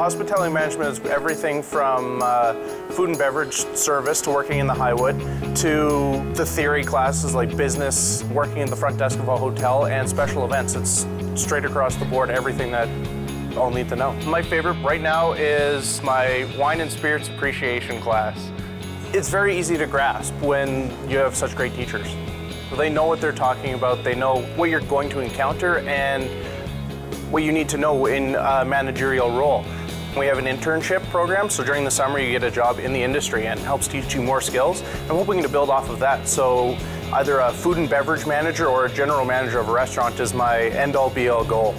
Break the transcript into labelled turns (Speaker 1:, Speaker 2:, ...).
Speaker 1: hospitality management is everything from uh, food and beverage service to working in the Highwood to the theory classes like business, working in the front desk of a hotel, and special events. It's straight across the board, everything that all need to know. My favorite right now is my wine and spirits appreciation class. It's very easy to grasp when you have such great teachers. They know what they're talking about, they know what you're going to encounter, and what you need to know in a managerial role. We have an internship program, so during the summer you get a job in the industry and helps teach you more skills. I'm hoping to build off of that. So either a food and beverage manager or a general manager of a restaurant is my end all be all goal.